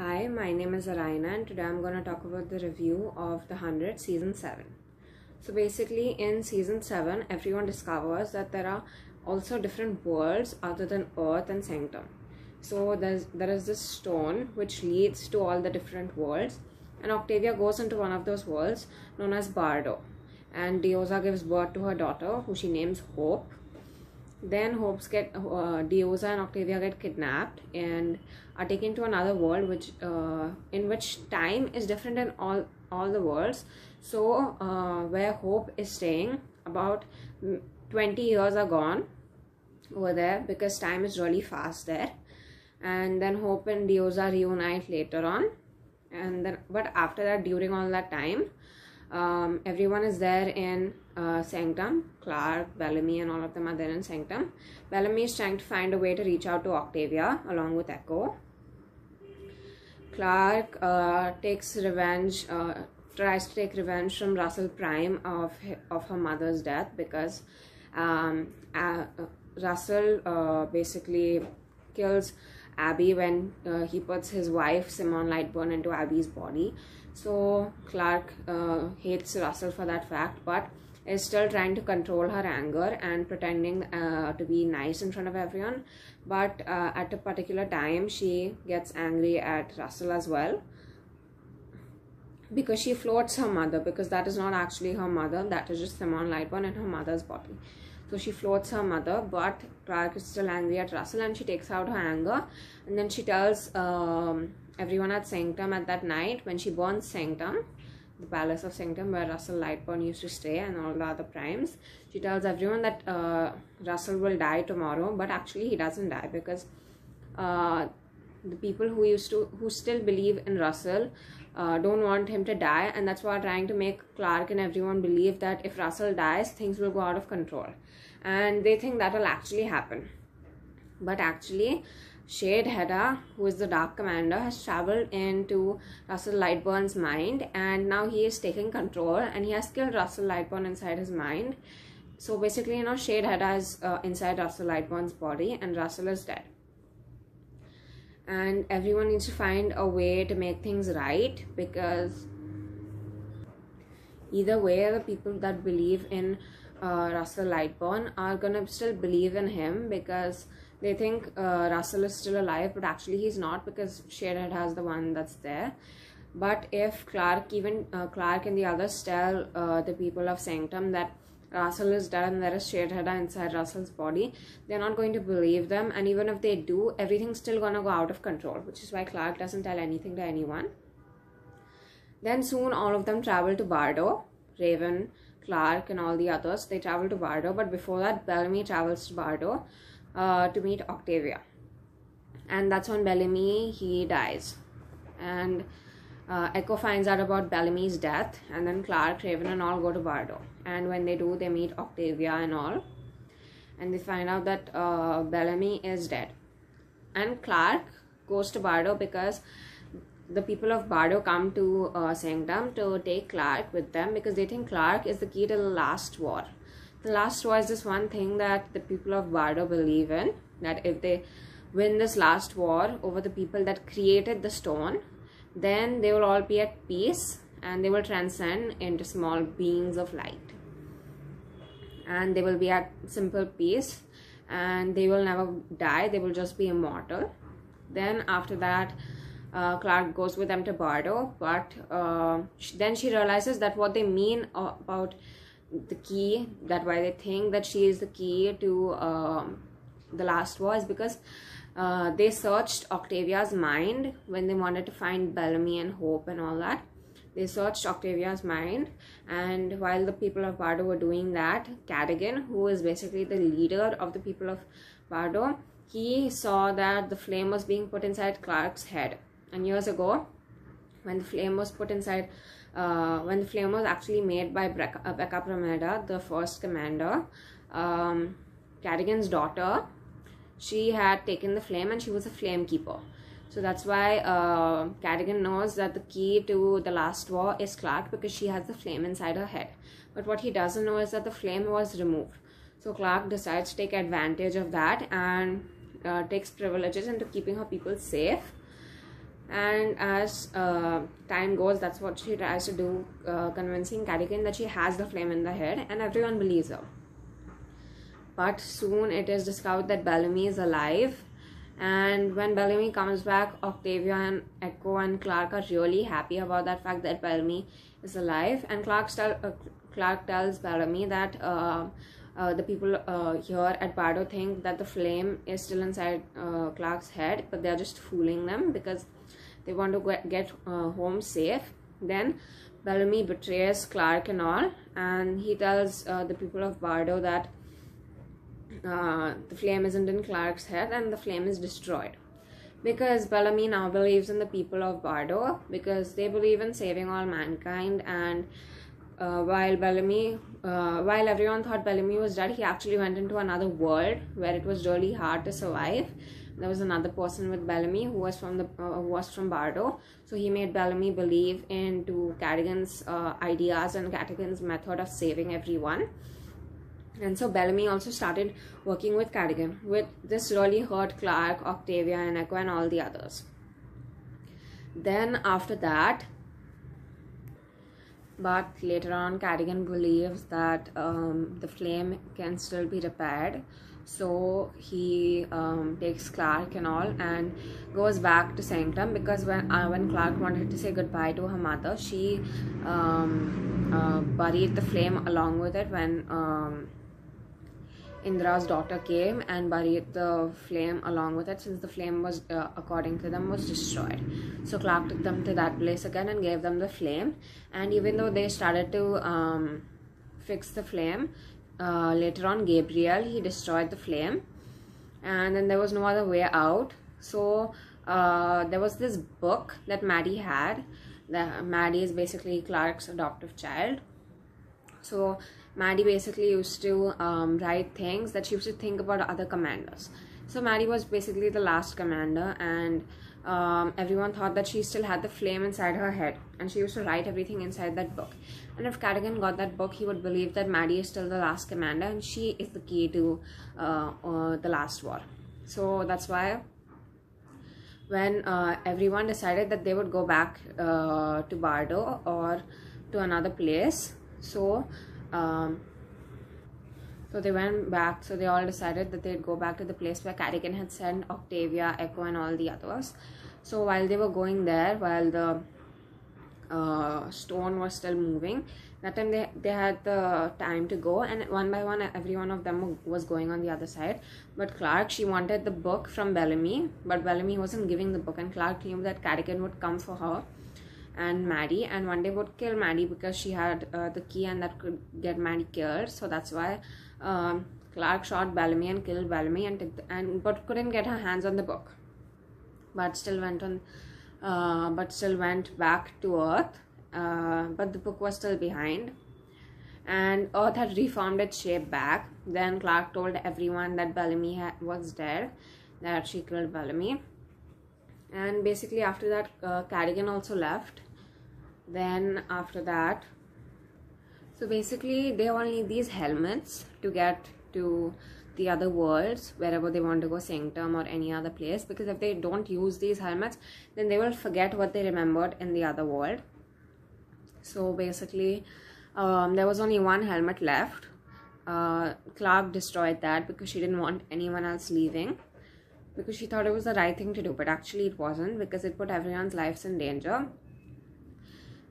Hi, my name is Arainna and today I'm going to talk about the review of The 100 season 7. So basically in season 7 everyone discovers that there are also different worlds other than Earth and Sanctum. So there's there is this stone which leads to all the different worlds and Octavia goes into one of those worlds known as Bardo and Diyoza gives birth to her daughter who she names Hope then Hopes get uh, Diyoza and Octavia get kidnapped and are taken to another world, which uh, in which time is different in all all the worlds. So uh, where Hope is staying, about twenty years are gone over there because time is really fast there. And then Hope and Diyoza reunite later on, and then but after that, during all that time, um, everyone is there in uh, Sanctum. Clarke, Bellamy, and all of them are there in Sanctum. Bellamy is trying to find a way to reach out to Octavia along with Echo. Clarke uh, takes revenge, uh, tries to take revenge from Russell Prime of of her mother's death because um, uh, Russell uh, basically kills Abby when uh, he puts his wife Simone Lightbourne into Abby's body. So Clarke uh, hates Russell for that fact, but is still trying to control her anger and pretending uh, to be nice in front of everyone. But uh, at a particular time, she gets angry at Russell as well. Because she floats her mother because that is not actually her mother. That is just Simone Lightbourne in her mother's body. So she floats her mother but Clarke is still angry at Russell and she takes out her anger. And then she tells um, everyone at Sanctum at that night when she burns Sanctum palace of Sanctum where Russell Lightbourne used to stay and all the other primes. She tells everyone that uh, Russell will die tomorrow, but actually he doesn't die because uh, the people who used to who still believe in Russell uh, don't want him to die, and that's why trying to make Clarke and everyone believe that if Russell dies, things will go out of control, and they think that will actually happen. But actually, Sheidheda, who is the Dark Commander, has traveled into Russell Lightbourne's mind and now he is taking control and he has killed Russell Lightbourne inside his mind. So basically, you know, Sheidheda is uh, inside Russell Lightbourne's body and Russell is dead. And everyone needs to find a way to make things right because either way, the people that believe in uh, Russell Lightbourne are gonna still believe in him because they think uh, Russell is still alive, but actually he's not because Sheidheda has the one that's there. But if Clarke, even uh, Clarke and the others tell uh, the people of Sanctum that Russell is dead and there is Sheidheda inside Russell's body, they're not going to believe them. And even if they do, everything's still gonna go out of control, which is why Clarke doesn't tell anything to anyone. Then soon all of them travel to Bardo. Raven, Clarke, and all the others they travel to Bardo. But before that, Bellamy travels to Bardo uh, to meet Octavia. And that's when Bellamy he dies. And uh, Echo finds out about Bellamy's death, and then Clarke, Raven, and all go to Bardo. And when they do, they meet Octavia and all, and they find out that uh, Bellamy is dead. And Clarke goes to Bardo because the people of Bardo come to uh, Sanctum to take Clarke with them because they think Clarke is the key to the last war the last war is this one thing that the people of Bardo believe in that if they win this last war over the people that created the stone, then they will all be at peace and they will transcend into small beings of light. And they will be at simple peace and they will never die, they will just be immortal. Then, after that, uh, Clarke goes with them to Bardo, but uh, then she realizes that what they mean about the key that why they think that she is the key to um, the last war is because uh, they searched Octavia's mind when they wanted to find Bellamy and Hope and all that. They searched Octavia's mind, and while the people of Bardo were doing that, Cadogan, who is basically the leader of the people of Bardo, he saw that the flame was being put inside Clarke's head. And years ago, when the flame was put inside uh, when the flame was actually made by Becca, uh, Becca the first commander, um, Cadogan's daughter, she had taken the flame and she was a flame keeper. So that's why uh, Cadogan knows that the key to the last war is Clarke because she has the flame inside her head. But what he doesn't know is that the flame was removed. So Clarke decides to take advantage of that and uh, takes privileges into keeping her people safe and as uh, time goes that's what she tries to do uh, convincing Cadogan that she has the flame in the head and everyone believes her. But soon it is discovered that Bellamy is alive. And when Bellamy comes back Octavia and Echo and Clarke are really happy about that fact that Bellamy is alive. And Clarke, tell, uh, Clarke tells Bellamy that uh, the people uh, here at Bardo think that the flame is still inside uh, Clarke's head, but they're just fooling them because they want to get, get uh, home safe. Then Bellamy betrays Clarke and all, and he tells uh, the people of Bardo that uh, the flame isn't in Clarke's head and the flame is destroyed. Because Bellamy now believes in the people of Bardo because they believe in saving all mankind and uh, while Bellamy, uh, while everyone thought Bellamy was dead, he actually went into another world where it was really hard to survive. There was another person with Bellamy who was from the uh, was from Bardo, so he made Bellamy believe into Cadogan's uh, ideas and Cadogan's method of saving everyone. And so Bellamy also started working with Cadogan. With this really hurt Clarke, Octavia, and Echo, and all the others. Then after that, but later on Cadogan believes that um, the flame can still be repaired. So he um, takes Clarke and all and goes back to Sanctum because when uh, when Clarke wanted to say goodbye to her mother she um, uh, buried the flame along with it when um, Indra's daughter came and buried the flame along with it since the flame was, uh, according to them, was destroyed. So Clarke took them to that place again and gave them the flame. And even though they started to um, fix the flame, uh, later on Gabriel, he destroyed the flame. And then there was no other way out. So uh, there was this book that Madi had. The, Madi is basically Clarke's adoptive child. So Madi basically used to um, write things that she used to think about other commanders. So Madi was basically the last commander, and um, everyone thought that she still had the flame inside her head, and she used to write everything inside that book. And if Cadogan got that book, he would believe that Madi is still the last commander, and she is the key to uh, uh, the last war. So that's why when uh, everyone decided that they would go back uh, to Bardo or to another place, so um, so they went back. So they all decided that they'd go back to the place where Cadogan had sent Octavia, Echo, and all the others. So while they were going there, while the uh, stone was still moving, that time they, they had the time to go and one by one every one of them was going on the other side but clarke she wanted the book from bellamy but bellamy wasn't giving the book and clarke knew that cadogan would come for her and Madi and one day would kill Madi because she had uh, the key and that could get Madi killed so that's why um, Clarke shot Bellamy and killed Bellamy and, the, and but couldn't get her hands on the book. But still went on uh, but still went back to Earth uh, but the book was still behind. And Earth had reformed its shape back. Then Clarke told everyone that Bellamy was dead that she killed Bellamy. And basically after that uh, also left then after that so basically they all need these helmets to get to the other worlds wherever they want to go sanctum or any other place because if they don't use these helmets then they will forget what they remembered in the other world. So basically um, there was only one helmet left. Uh, clarke destroyed that because she didn't want anyone else leaving because she thought it was the right thing to do but actually it wasn't because it put everyone's lives in danger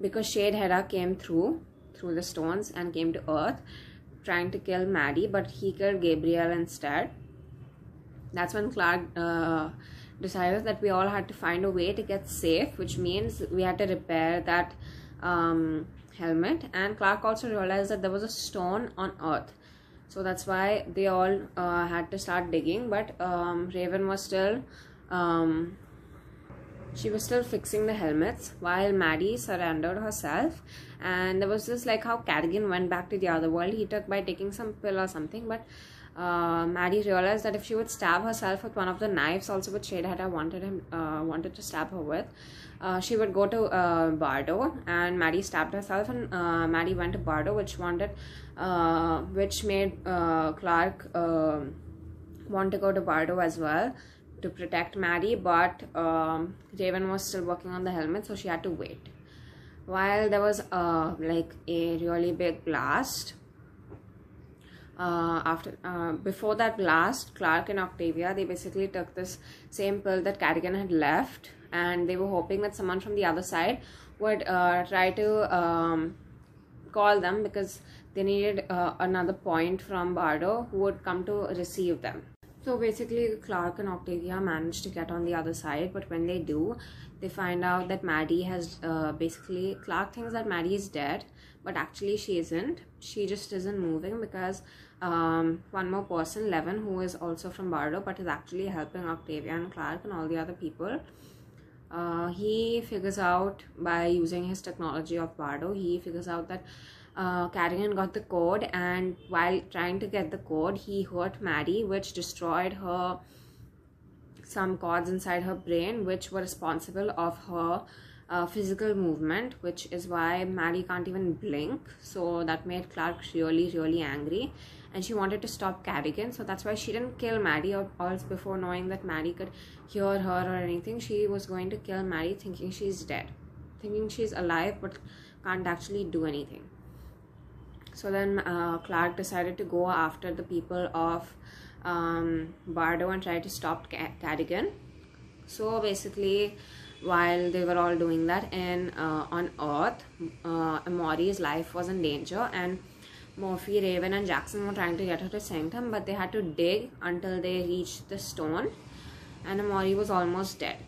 because Sheidheda came through through the stones and came to earth trying to kill Madi but he killed Gabriel instead. That's when Clarke uh, decided that we all had to find a way to get safe which means we had to repair that um, helmet. And Clarke also realized that there was a stone on earth. So that's why they all uh, had to start digging. But um, Raven was still um, she was still fixing the helmets while Madi surrendered herself. And there was just like how Cadogan went back to the other world. He took by taking some pill or something. But uh, Madi realized that if she would stab herself with one of the knives also which Shade had I wanted him uh, wanted to stab her with uh, she would go to uh, Bardo. And Madi stabbed herself and uh, Madi went to Bardo which wanted uh, which made uh, Clarke um, want to go to Bardo as well to protect Madi, but um, Raven was still working on the helmet, so she had to wait. While there was uh, like a really big blast, uh, after uh, before that blast, Clarke and Octavia they basically took this same pill that Carrigan had left, and they were hoping that someone from the other side would uh, try to um, call them because they needed uh, another point from Bardo who would come to receive them. So basically, Clarke and Octavia manage to get on the other side, but when they do, they find out that Madi has uh, basically Clarke thinks that Madi is dead, but actually she isn't. She just isn't moving because um, one more person, Levin, who is also from Bardo, but is actually helping Octavia and Clarke and all the other people. Uh, he figures out by using his technology of Bardo, he figures out that uh, Carrigan got the code, and while trying to get the code, he hurt Madi, which destroyed her some cords inside her brain, which were responsible of her uh, physical movement, which is why Madi can't even blink. So that made Clarke really, really angry, and she wanted to stop Carrigan. So that's why she didn't kill Madi or else before knowing that Madi could hear her or anything. She was going to kill Madi, thinking she's dead, thinking she's alive but can't actually do anything so then uh, Clarke decided to go after the people of um, Bardo and try to stop Cadogan. So basically, while they were all doing that, and uh, on Earth, uh, Emori's life was in danger, and Murphy, Raven, and Jackson were trying to get her to Sanctum, but they had to dig until they reached the stone, and Emori was almost dead.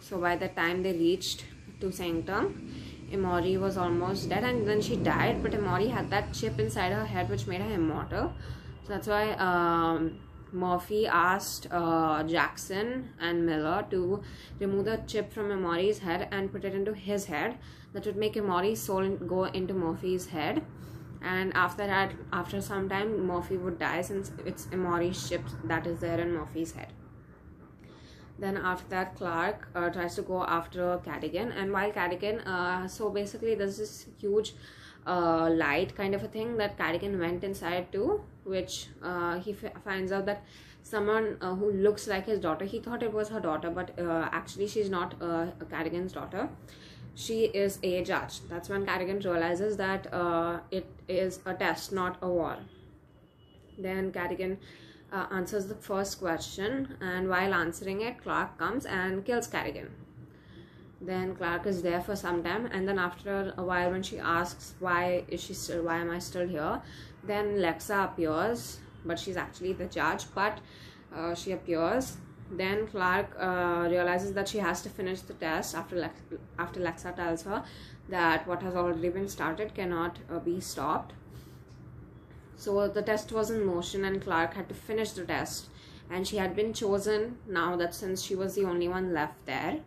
So by the time they reached to Sanctum, Emori was almost dead and then she died but Emori had that chip inside her head which made her immortal. So that's why um, Murphy asked uh, Jackson and Miller to remove the chip from Emori's head and put it into his head. That would make Emori's soul go into Murphy's head. And after that after some time Murphy would die since it's Emori's chip that is there in Murphy's head then after that clarke uh, tries to go after carrigan and while carrigan uh, so basically there's this huge uh, light kind of a thing that carrigan went inside to which uh, he finds out that someone uh, who looks like his daughter he thought it was her daughter but uh, actually she's not carrigan's daughter. She is a judge. That's when carrigan realizes that it is a test not a war. Then carrigan uh, answers the first question and while answering it Clarke comes and kills Carrigan. Then Clarke is there for some time and then after a while when she asks why is she still why am I still here? then Lexa appears but she's actually the judge but uh, she appears. Then Clarke uh, realizes that she has to finish the test after after Lexa tells her that what has already been started cannot uh, be stopped so the test was in motion and Clarke had to finish the test and she had been chosen now that since she was the only one left there.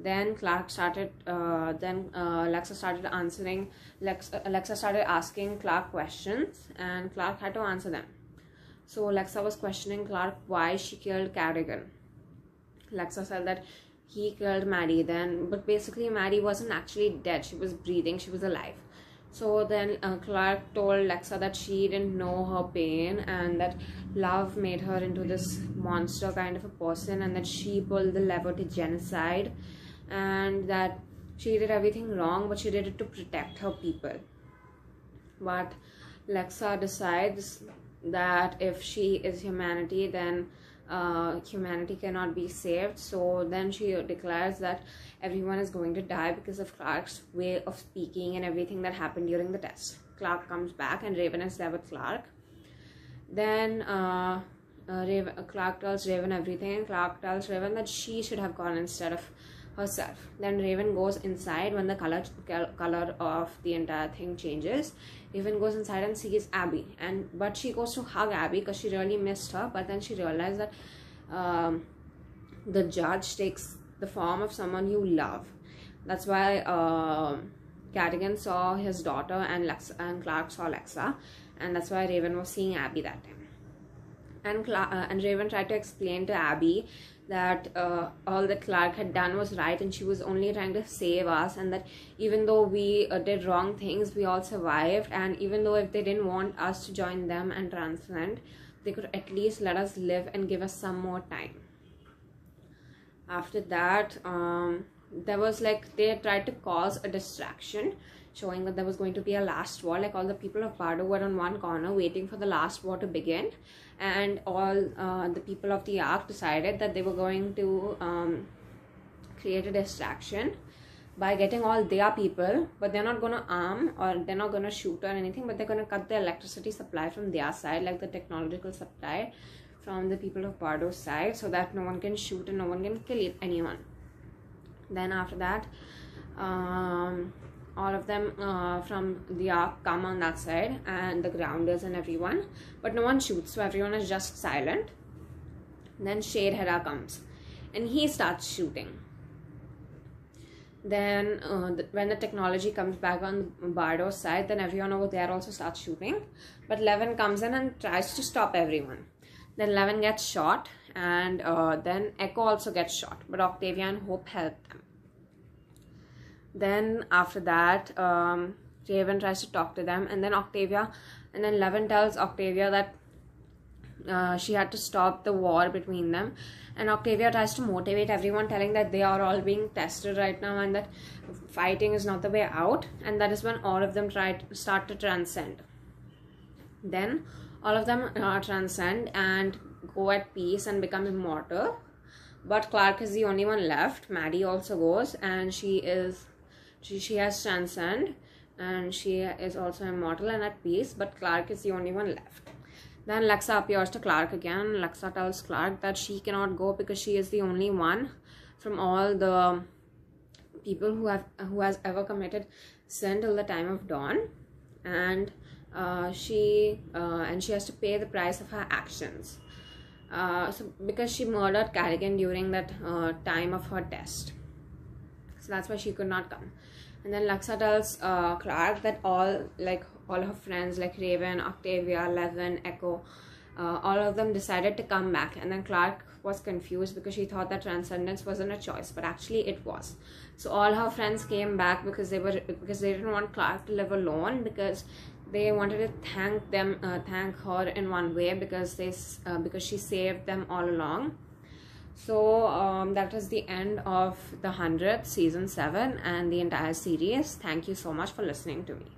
Then Clarke started, uh, then uh, Lexa started answering, Lex, uh, Alexa started asking Clarke questions and Clarke had to answer them. So Lexa was questioning Clarke why she killed Carrigan. Lexa said that he killed Madi then, but basically Madi wasn't actually dead. She was breathing, she was alive. So then uh, Clarke told Lexa that she didn't know her pain and that love made her into this monster kind of a person and that she pulled the lever to genocide and that she did everything wrong but she did it to protect her people. But Lexa decides that if she is humanity then uh, humanity cannot be saved. So then she declares that everyone is going to die because of Clarke's way of speaking and everything that happened during the test. Clarke comes back and Raven is there with Clarke. Then uh, uh, Raven, Clarke tells Raven everything and Clarke tells Raven that she should have gone instead of herself. Then Raven goes inside when the color color of the entire thing changes. Raven goes inside and sees Abby, and but she goes to hug Abby because she really missed her. But then she realized that um, the judge takes the form of someone you love. That's why uh, Carrigan saw his daughter and Lex and Clarke saw Lexa, and that's why Raven was seeing Abby that time. And Cla uh, and Raven tried to explain to Abby that uh, all that Clarke had done was right and she was only trying to save us and that even though we uh, did wrong things we all survived and even though if they didn't want us to join them and transplant they could at least let us live and give us some more time. After that um, there was like they tried to cause a distraction showing that there was going to be a last war. Like all the people of bardo were on one corner waiting for the last war to begin. And all uh, the people of the ark decided that they were going to um, create a distraction by getting all their people but they're not going to arm or they're not going to shoot or anything but they're going to cut the electricity supply from their side like the technological supply from the people of bardo's side so that no one can shoot and no one can kill anyone. Then after that um, all of them uh, from the ark come on that side and the grounders and everyone but no one shoots so everyone is just silent. Then Sheidheda comes and he starts shooting. Then uh, when the technology comes back on Bardo's side then everyone over there also starts shooting. But Levin comes in and tries to stop everyone. Then Levin gets shot and uh, then Echo also gets shot but Octavia and Hope help them then after that um, Raven tries to talk to them. And then Octavia and then Levin tells Octavia that uh, she had to stop the war between them. And Octavia tries to motivate everyone telling that they are all being tested right now and that fighting is not the way out. And that is when all of them try to start to transcend. Then all of them uh, transcend and go at peace and become immortal. But Clarke is the only one left. Madi also goes and she is she, she has transcend and she is also immortal and at peace but Clarke is the only one left. Then Lexa appears to Clarke again. Lexa tells Clarke that she cannot go because she is the only one from all the people who have who has ever committed sin till the time of dawn. And uh, she uh, and she has to pay the price of her actions. Uh, so because she murdered Carrigan during that uh, time of her test. So that's why she could not come and then Lexa tells uh, Clarke that all like all her friends like Raven, Octavia, Levin, Echo, uh, all of them decided to come back. And then Clarke was confused because she thought that transcendence wasn't a choice but actually it was. So all her friends came back because they were because they didn't want Clarke to live alone because they wanted to thank them uh, thank her in one way because they uh, because she saved them all along so um, that is the end of the 100th season 7 and the entire series. Thank you so much for listening to me